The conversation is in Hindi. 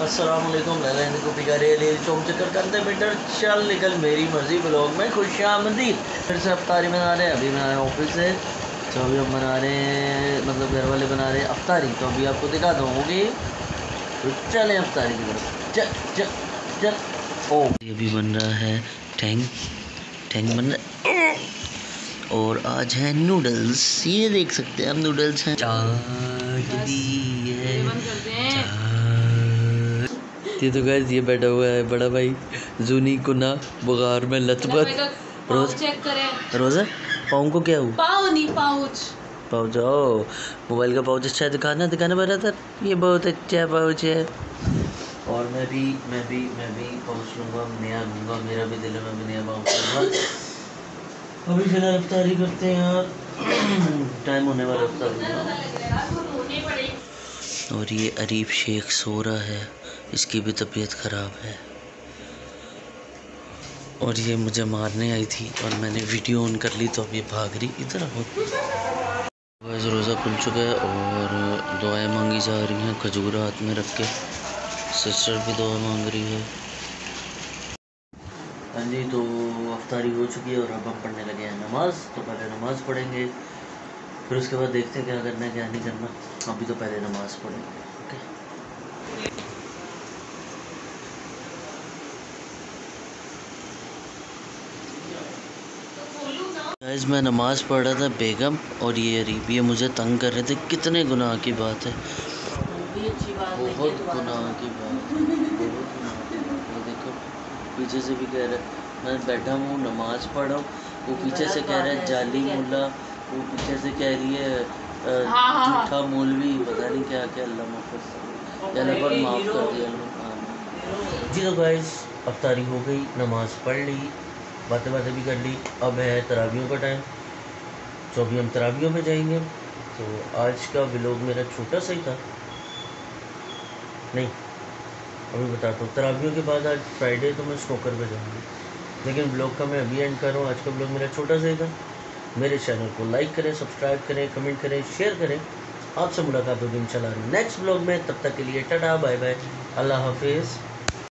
असलकुम हिंद को पिगारे ले चौक चक्कर करते बेटर चल निकल मेरी मर्ज़ी ब्लॉग में। खुश आमदी फिर से अफ्तारी बना रहे हैं, अभी मैं हैं ऑफ़िस से। तो अभी हम बना रहे हैं मतलब घर वाले बना रहे हैं अफ्तारी तो अभी आपको दिखा दूँगी तो चलें अफ्तारी की तरफ़। चल चल चल। ओ, ये भी बन रहा है टैंक टैंक बन रहा है। और आज है नूडल्स। ये देख सकते हैं हम नूडल्स हैं। चाट भी है चाट ये तो गैस ये बैठा हुआ है बड़ा भाई जूनी कुना बुखार में लथपथ रोज चेक करें। रोजा पाँव को क्या हुआ? पाउ नहीं पाउच। पाउच आओ मोबाइल का पाउच अच्छा है दिखाना दिखाना मेरा सर ये बहुत अच्छा पाउच है। और मैं भी मैं भी मैं भी पाउच लूँगा नया लूँगा मेरा भी दिल है मैं भी नया पाउच लूँगा। अभी फ़िलहाल अफ्तारी करते हैं यार टाइम होने वाला अफ्तारी और ये अरीब शेख सो रहा है। इसकी भी तबीयत ख़राब है। और ये मुझे मारने आई थी और मैंने वीडियो ऑन कर ली तो अब ये भाग रही इधर आओ। रोज़ा खुल चुका है और दुआएँ मांगी जा रही हैं खजूर हाथ में रख के। सिस्टर भी दुआ मांग रही है। हाँ जी तो अफ्तारी हो चुकी है और अब हम पढ़ने लगे हैं नमाज़ तो पहले नमाज़ पढ़ेंगे, फिर उसके बाद देखते हैं क्या करना है, क्या नहीं करना। अभी तो पहले नमाज़ पढ़ेंगे, ओके? गाइस मैं नमाज़ पढ़ रहा था बेगम और ये अरीब ये मुझे तंग कर रहे थे। कितने गुनाह की बात है। बहुत गुनाह की बात है बहुत गुनाह की बात है। देखो पीछे से भी कह रहा है मैं बैठा हूँ नमाज़ पढ़ हूँ। वो पीछे से कह रहा है जाली मुल्ला वो पीछे से कह रही है हाँ, हाँ, हाँ। झूठा मौलवी पता नहीं क्या क्या अल्लाह माफ़ अल्लाह पर माफ़ कर दिया जी तो गाइस हो गई नमाज़ पढ़ ली। बातें बातें भी कर ली। अब है तरावियों का टाइम तो अभी हम तरावियों में जाएँगे तो आज का व्लॉग मेरा छोटा सा ही था। नहीं, अभी बताता हूँ। तरावियों के बाद आज फ्राइडे तो मैं स्नोकर पे जाऊँगी। लेकिन ब्लॉग का मैं अभी एंड कर रहा हूँ। आज का ब्लॉग मेरा छोटा सा ही था। मेरे चैनल को लाइक करें सब्सक्राइब करें कमेंट करें शेयर करें। आपसे मुलाकात होगी, इंशाल्लाह। नेक्स्ट ब्लॉग में तब तक के लिए, टाटा बाय बाय अल्लाह हाफिज़।